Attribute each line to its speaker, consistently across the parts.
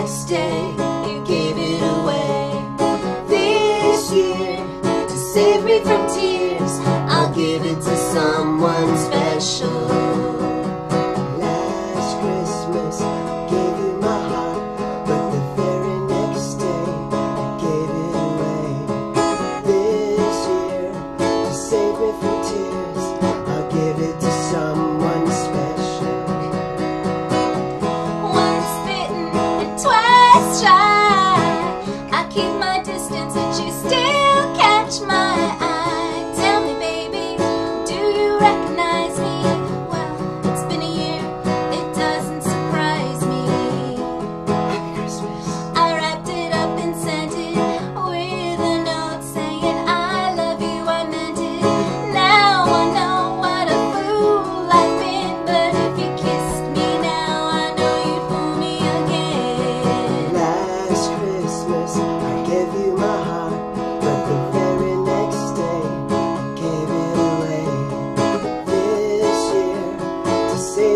Speaker 1: next day you gave it away. This year, to save me from tears I'll give it to someone special.
Speaker 2: shine.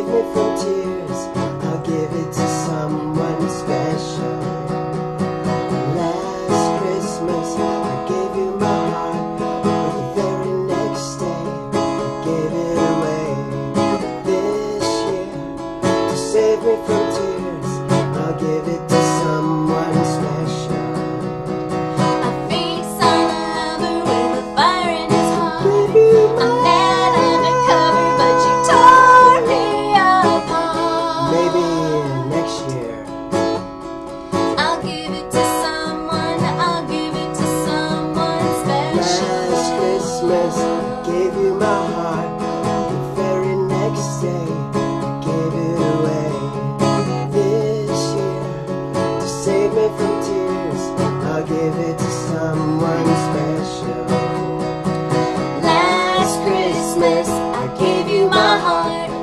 Speaker 2: me
Speaker 1: from tears. I'll give it to someone special. Last Christmas I gave you my heart. But the very next day I gave it away. This year to save me from tears. i Gave you my heart the very next day. Gave it away this year to save me from tears. I'll give it to someone special.
Speaker 2: Last Christmas, I gave you my heart.